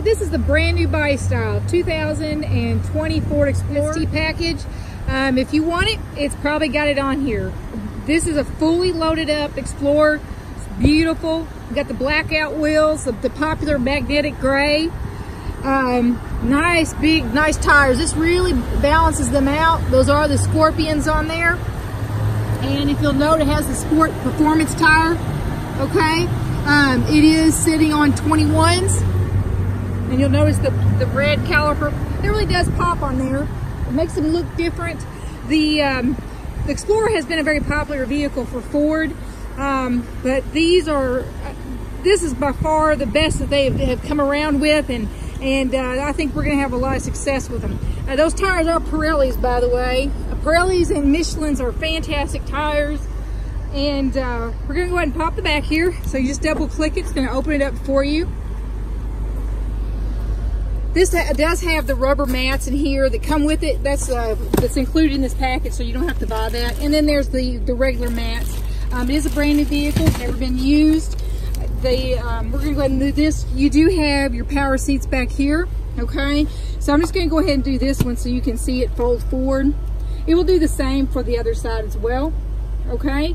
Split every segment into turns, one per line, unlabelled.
right, this is the brand new body style 2020 Ford Explorer ST package. Um, if you want it, it's probably got it on here. This is a fully loaded up Explorer. It's beautiful. got the blackout wheels, the, the popular magnetic gray. Um, nice big, nice tires. This really balances them out. Those are the Scorpions on there. And if you'll note, it has the Sport Performance tire. Okay. Um, it is sitting on 21s. And you'll notice the, the red caliper, it really does pop on there. It makes them look different. The, um, the Explorer has been a very popular vehicle for Ford, um, but these are, uh, this is by far the best that they have come around with, and, and uh, I think we're going to have a lot of success with them. Uh, those tires are Pirelli's, by the way. Pirelli's and Michelin's are fantastic tires. And uh, we're going to go ahead and pop the back here. So you just double click it. It's going to open it up for you. This does have the rubber mats in here that come with it. That's uh, that's included in this package, so you don't have to buy that. And then there's the, the regular mats. Um, it is a brand new vehicle, never been used. Um, we're gonna go ahead and do this. You do have your power seats back here, okay? So I'm just gonna go ahead and do this one so you can see it fold forward. It will do the same for the other side as well, okay?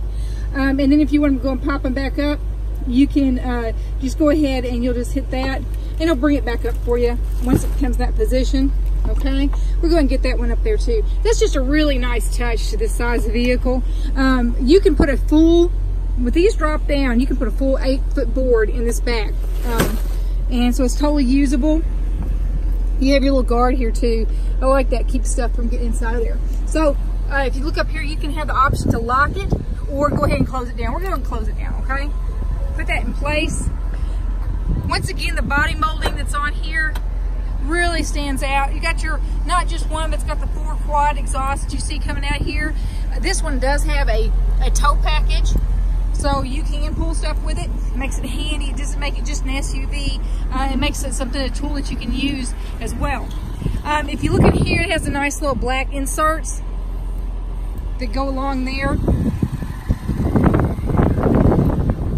Um, and then if you want to go and pop them back up, you can uh, just go ahead and you'll just hit that and it'll bring it back up for you once it comes that position okay? We're going to get that one up there too. That's just a really nice touch to this size of vehicle. Um, you can put a full with these drop down you can put a full eight foot board in this back um, and so it's totally usable. You have your little guard here too. I like that keeps stuff from getting inside there. So uh, if you look up here you can have the option to lock it or go ahead and close it down. We're going to close it down okay put that in place once again, the body molding that's on here really stands out. You got your, not just one that's got the four quad exhaust you see coming out here. This one does have a, a tow package. So you can pull stuff with it. it. makes it handy. It doesn't make it just an SUV. Uh, it makes it something, a tool that you can use as well. Um, if you look in here, it has a nice little black inserts that go along there.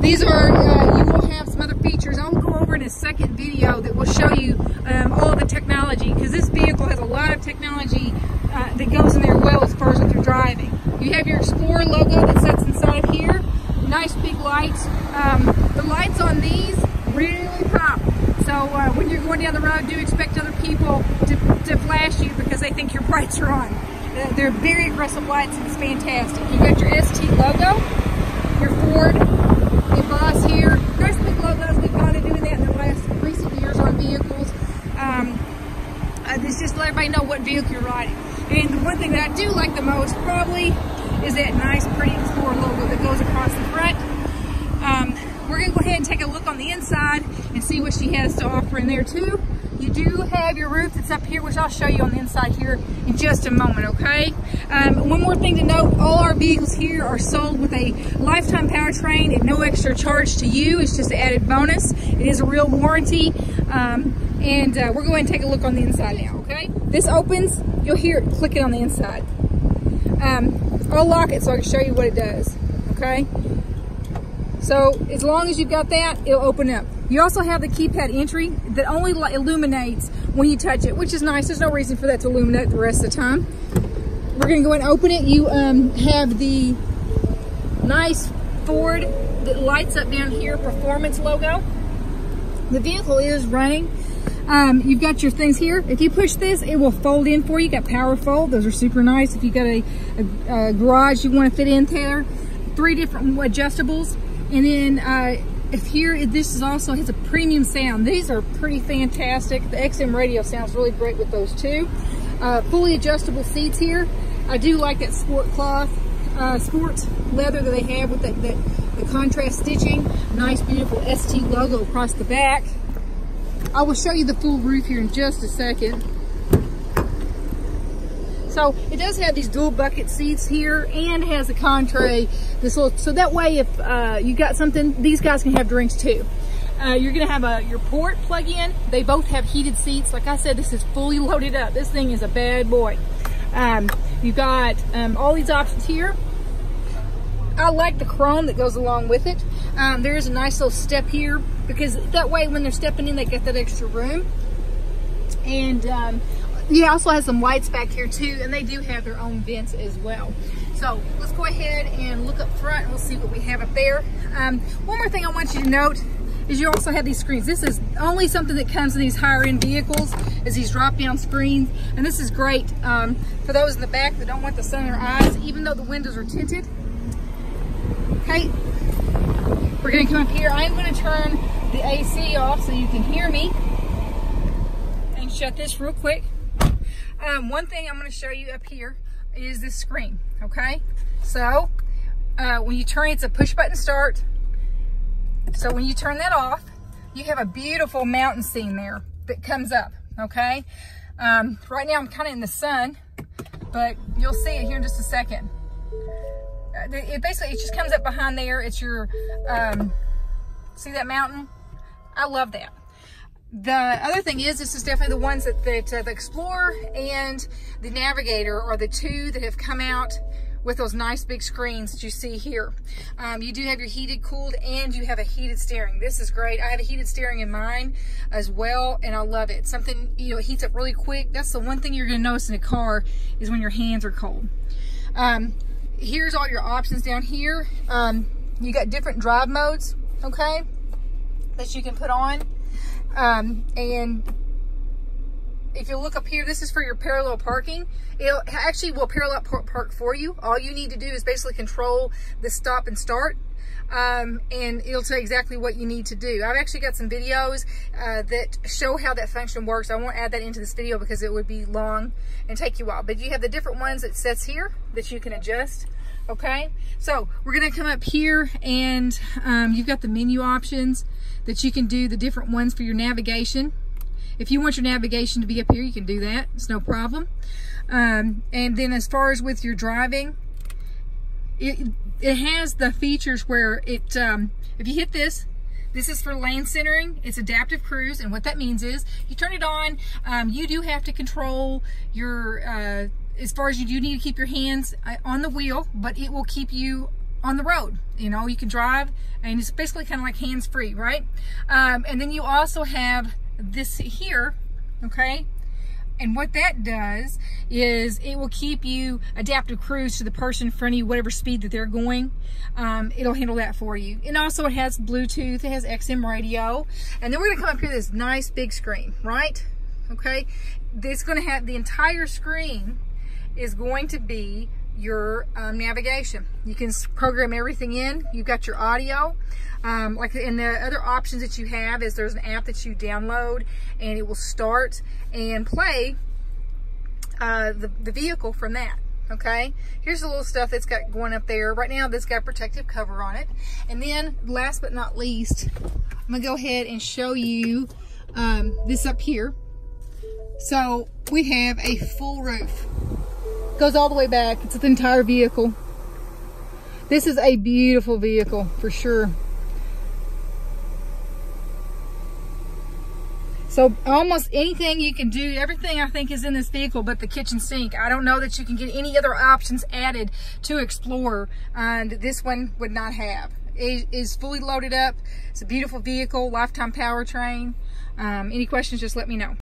These are, uh, you will have some other features. I'll go over in a second video that will show you um, all the technology because this vehicle has a lot of technology uh, that goes in there well as far as what you're driving. You have your Explorer logo that sits inside here. Nice big lights. Um, the lights on these really pop. So uh, when you're going down the road, do expect other people to, to flash you because they think your brights are on. Uh, they're very aggressive lights and it's fantastic. You got your ST logo, your Ford the boss here. There's big logos. We've got to do that in the last recent years on vehicles. Um, uh, it's just let everybody know what vehicle you're riding. And the one thing that I do like the most probably is that nice pretty Explorer logo that goes across the front. Um, we're to go ahead and take a look on the inside and see what she has to offer in there too. You do have your roof that's up here, which I'll show you on the inside here in just a moment, okay? Um, one more thing to note, all our vehicles here are sold with a lifetime powertrain at no extra charge to you. It's just an added bonus. It is a real warranty. Um, and uh, we're going to take a look on the inside now, okay? This opens, you'll hear it clicking on the inside. Um, I'll lock it so I can show you what it does, okay? So as long as you've got that, it'll open up. You also have the keypad entry that only illuminates when you touch it, which is nice. There's no reason for that to illuminate the rest of the time. We're gonna go and open it. You um, have the nice Ford that lights up down here, performance logo. The vehicle is running. Um, you've got your things here. If you push this, it will fold in for you. You got power fold. Those are super nice. If you got a, a, a garage you want to fit in there. Three different adjustables. And then uh, if here, this is also has a premium sound. These are pretty fantastic. The XM radio sounds really great with those too. Uh, fully adjustable seats here. I do like that sport cloth, uh, sport leather that they have with the contrast stitching. Nice, beautiful ST logo across the back. I will show you the full roof here in just a second. So it does have these dual bucket seats here and has a contray. This little, so that way if uh, you got something, these guys can have drinks too. Uh, you're gonna have a your port plug in. They both have heated seats. Like I said, this is fully loaded up. This thing is a bad boy. Um, you've got um, all these options here. I like the chrome that goes along with it. Um, there is a nice little step here because that way when they're stepping in, they get that extra room. And um, it also has some lights back here too, and they do have their own vents as well. So let's go ahead and look up front and we'll see what we have up there. Um, one more thing I want you to note is you also have these screens. This is only something that comes in these higher end vehicles is these drop down screens. And this is great um, for those in the back that don't want the sun in their eyes, even though the windows are tinted. Okay, we're gonna come up here. I'm gonna turn the AC off so you can hear me and shut this real quick. Um, one thing I'm gonna show you up here is this screen, okay? So, uh, when you turn, it's a push button start. So when you turn that off, you have a beautiful mountain scene there that comes up, okay? Um, right now I'm kind of in the sun, but you'll see it here in just a second. It basically, it just comes up behind there. It's your, um, see that mountain? I love that. The other thing is, this is definitely the ones that, that uh, the Explorer and the Navigator are the two that have come out with those nice big screens that you see here. Um, you do have your heated, cooled, and you have a heated steering. This is great. I have a heated steering in mine as well, and I love it. Something, you know, it heats up really quick. That's the one thing you're gonna notice in a car is when your hands are cold. Um, here's all your options down here. Um, you got different drive modes, okay, that you can put on. Um, and if you look up here, this is for your parallel parking. It actually will parallel park for you. All you need to do is basically control the stop and start. Um, and it'll tell you exactly what you need to do. I've actually got some videos uh, that show how that function works. I won't add that into this video because it would be long and take you a while. But you have the different ones that sets here that you can adjust. Okay, so we're gonna come up here and um, you've got the menu options that you can do the different ones for your navigation. If you want your navigation to be up here, you can do that. It's no problem. Um, and then as far as with your driving, it, it has the features where it, um, if you hit this, this is for lane centering. It's adaptive cruise. And what that means is you turn it on. Um, you do have to control your, uh, as far as you do need to keep your hands uh, on the wheel, but it will keep you on the road. You know, you can drive and it's basically kind of like hands free, right? Um, and then you also have this here, okay? And what that does is it will keep you adaptive cruise to the person in front of you, whatever speed that they're going. Um, it'll handle that for you. And also it has Bluetooth, it has XM radio. And then we're gonna come up here to this nice big screen, right? Okay, it's gonna have the entire screen is going to be your um, navigation. You can program everything in. You've got your audio. Um, like and the other options that you have is there's an app that you download and it will start and play uh, the, the vehicle from that. Okay, here's the little stuff that's got going up there. Right now, this got protective cover on it. And then last but not least, I'm gonna go ahead and show you um, this up here. So we have a full roof. Goes all the way back. It's the entire vehicle. This is a beautiful vehicle for sure. So almost anything you can do, everything I think is in this vehicle but the kitchen sink. I don't know that you can get any other options added to Explorer and this one would not have. It is fully loaded up. It's a beautiful vehicle, lifetime powertrain. Um, any questions, just let me know.